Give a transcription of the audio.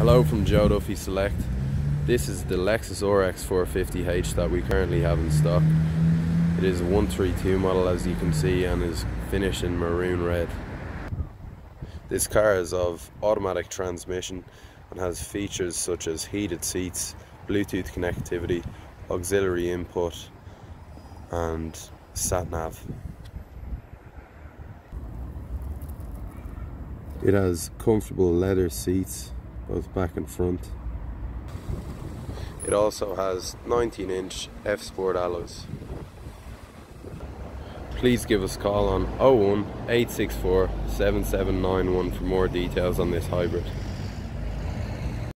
Hello from Joe Duffy Select. This is the Lexus RX 450h that we currently have in stock. It is a 132 model as you can see and is finished in maroon red. This car is of automatic transmission and has features such as heated seats, Bluetooth connectivity, auxiliary input and sat nav. It has comfortable leather seats both back and front. It also has 19 inch F Sport alloys. Please give us a call on 01 864 7791 for more details on this hybrid.